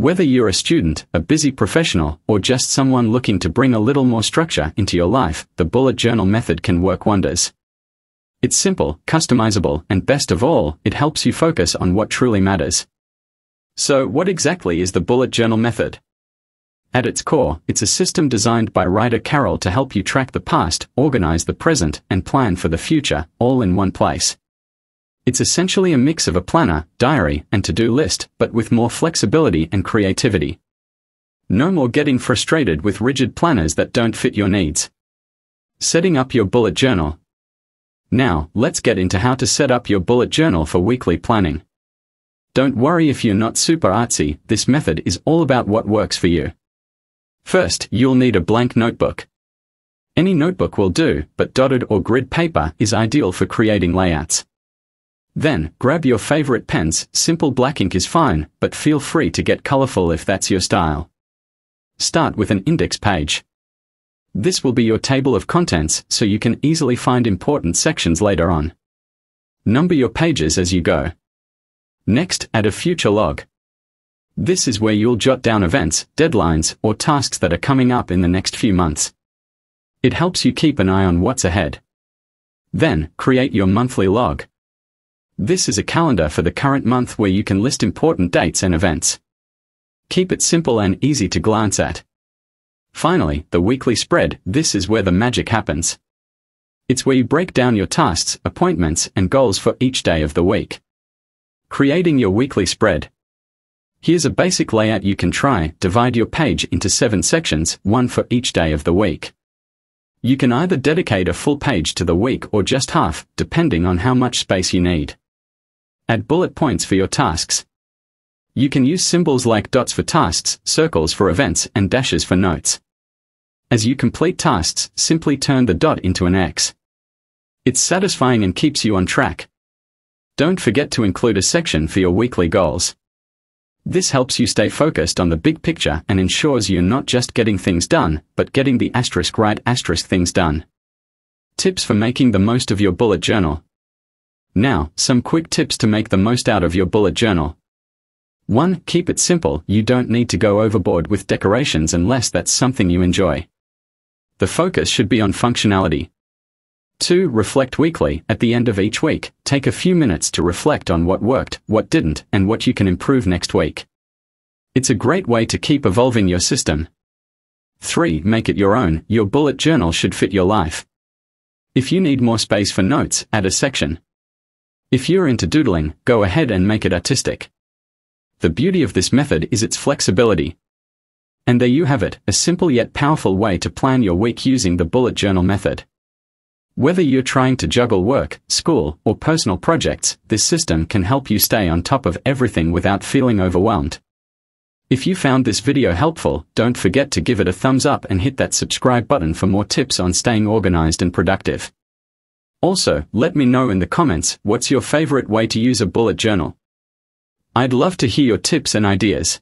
Whether you're a student, a busy professional, or just someone looking to bring a little more structure into your life, the bullet journal method can work wonders. It's simple, customizable, and best of all, it helps you focus on what truly matters. So, what exactly is the bullet journal method? At its core, it's a system designed by Ryder Carroll to help you track the past, organize the present, and plan for the future, all in one place. It's essentially a mix of a planner, diary, and to-do list, but with more flexibility and creativity. No more getting frustrated with rigid planners that don't fit your needs. Setting up your bullet journal. Now, let's get into how to set up your bullet journal for weekly planning. Don't worry if you're not super artsy, this method is all about what works for you. First, you'll need a blank notebook. Any notebook will do, but dotted or grid paper is ideal for creating layouts. Then, grab your favorite pens, simple black ink is fine, but feel free to get colorful if that's your style. Start with an index page. This will be your table of contents so you can easily find important sections later on. Number your pages as you go. Next, add a future log. This is where you'll jot down events, deadlines, or tasks that are coming up in the next few months. It helps you keep an eye on what's ahead. Then, create your monthly log. This is a calendar for the current month where you can list important dates and events. Keep it simple and easy to glance at. Finally, the weekly spread, this is where the magic happens. It's where you break down your tasks, appointments, and goals for each day of the week. Creating your weekly spread. Here's a basic layout you can try. Divide your page into seven sections, one for each day of the week. You can either dedicate a full page to the week or just half, depending on how much space you need. Add bullet points for your tasks. You can use symbols like dots for tasks, circles for events, and dashes for notes. As you complete tasks, simply turn the dot into an X. It's satisfying and keeps you on track. Don't forget to include a section for your weekly goals. This helps you stay focused on the big picture and ensures you're not just getting things done, but getting the asterisk right asterisk things done. Tips for making the most of your bullet journal. Now, some quick tips to make the most out of your bullet journal. 1. Keep it simple, you don't need to go overboard with decorations unless that's something you enjoy. The focus should be on functionality. 2. Reflect weekly, at the end of each week, take a few minutes to reflect on what worked, what didn't, and what you can improve next week. It's a great way to keep evolving your system. 3. Make it your own, your bullet journal should fit your life. If you need more space for notes, add a section. If you're into doodling, go ahead and make it artistic. The beauty of this method is its flexibility. And there you have it, a simple yet powerful way to plan your week using the bullet journal method. Whether you're trying to juggle work, school, or personal projects, this system can help you stay on top of everything without feeling overwhelmed. If you found this video helpful, don't forget to give it a thumbs up and hit that subscribe button for more tips on staying organized and productive. Also, let me know in the comments what's your favorite way to use a bullet journal. I'd love to hear your tips and ideas.